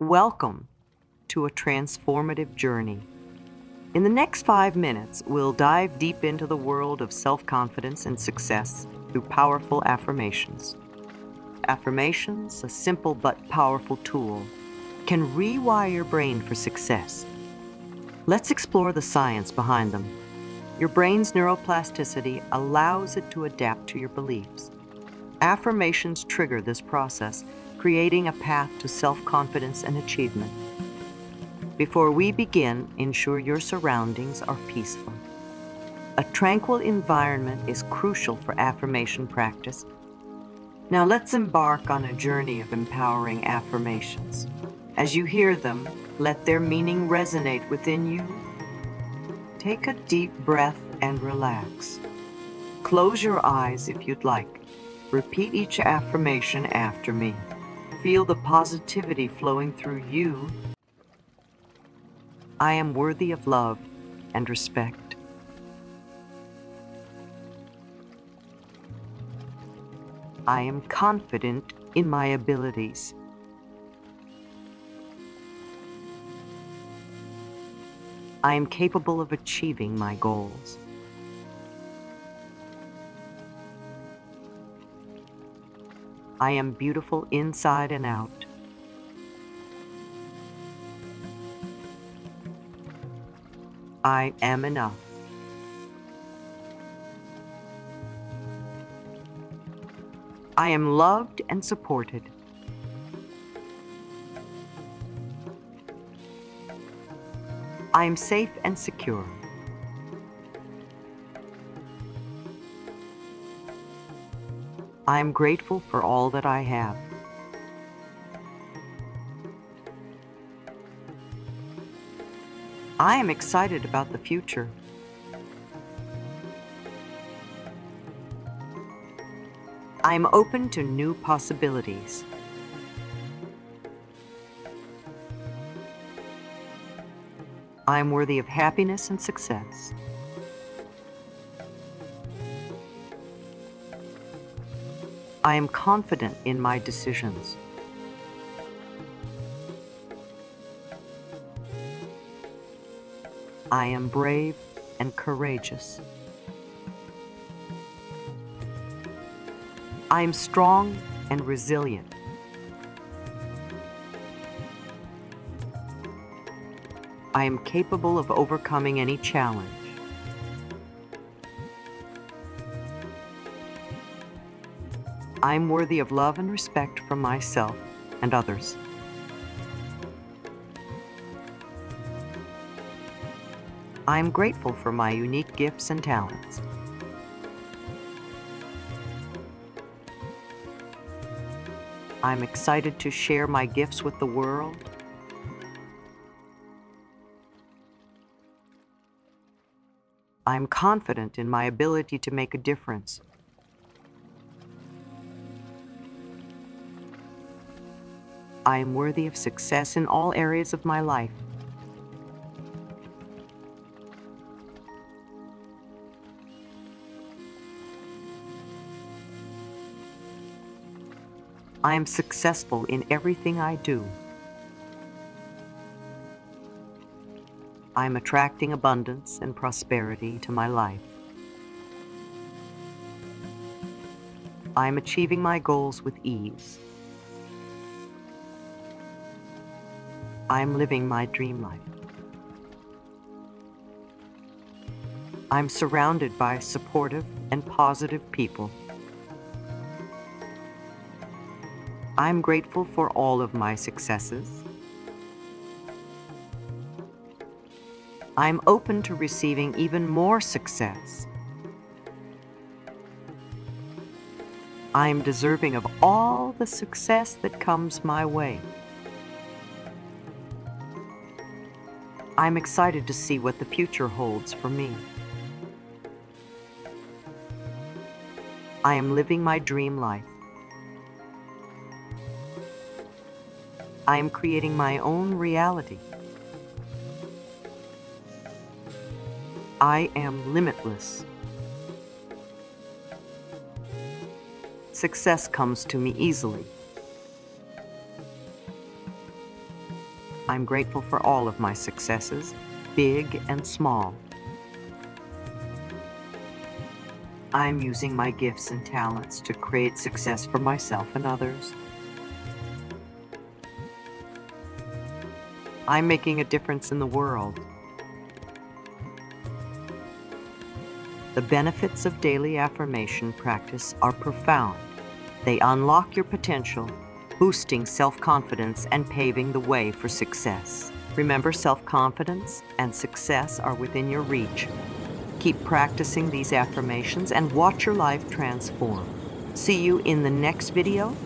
Welcome to a transformative journey. In the next five minutes, we'll dive deep into the world of self confidence and success through powerful affirmations. Affirmations, a simple but powerful tool, can rewire your brain for success. Let's explore the science behind them. Your brain's neuroplasticity allows it to adapt to your beliefs. Affirmations trigger this process, creating a path to self confidence and achievement. Before we begin, ensure your surroundings are peaceful. A tranquil environment is crucial for affirmation practice. Now let's embark on a journey of empowering affirmations. As you hear them, let their meaning resonate within you. Take a deep breath and relax. Close your eyes if you'd like. Repeat each affirmation after me. Feel the positivity flowing through you. I am worthy of love and respect. I am confident in my abilities. I am capable of achieving my goals. I am beautiful inside and out. I am enough. I am loved and supported. I am safe and secure. I am grateful for all that I have. I am excited about the future. I am open to new possibilities. I am worthy of happiness and success. I am confident in my decisions. I am brave and courageous. I am strong and resilient. I am capable of overcoming any challenge. I am worthy of love and respect from myself and others. I am grateful for my unique gifts and talents. I'm excited to share my gifts with the world. I'm confident in my ability to make a difference. I am worthy of success in all areas of my life. I am successful in everything I do. I am attracting abundance and prosperity to my life. I am achieving my goals with ease. I am living my dream life. I'm surrounded by supportive and positive people. I'm grateful for all of my successes. I'm open to receiving even more success. I am deserving of all the success that comes my way. I'm excited to see what the future holds for me. I am living my dream life. I am creating my own reality. I am limitless. Success comes to me easily. I'm grateful for all of my successes, big and small. I'm using my gifts and talents to create success for myself and others. I'm making a difference in the world. The benefits of daily affirmation practice are profound. They unlock your potential, boosting self confidence and paving the way for success. Remember, self confidence and success are within your reach. Keep practicing these affirmations and watch your life transform. See you in the next video